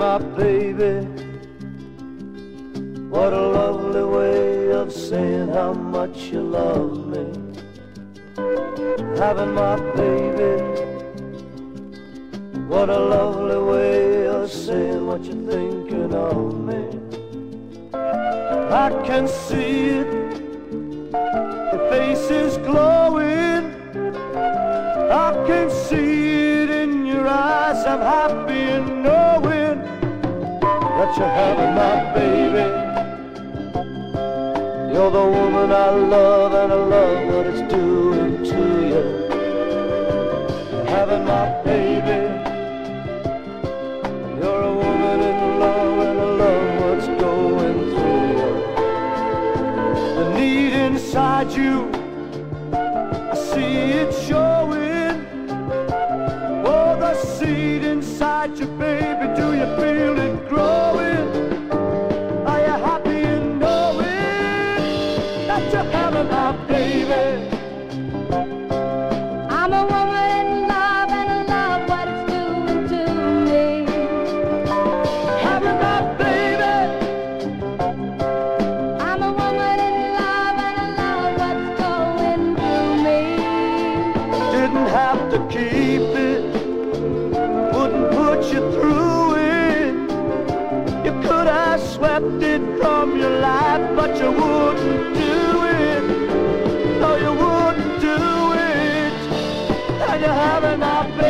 baby. What a lovely way of saying how much you love me. Having my baby. What a lovely way of saying what you're thinking of me. I can see it. Your face is glowing. I can see it in your eyes. I'm happy in knowing You're the woman I love, and I love what it's doing to you. Having my baby. You're a woman in love, and I love what's going through you. The need inside you, I see it showing. Oh, the seed inside you, baby, to keep it. Wouldn't put you through it. You could have swept it from your life, but you wouldn't do it. No, you wouldn't do it. And you haven't, I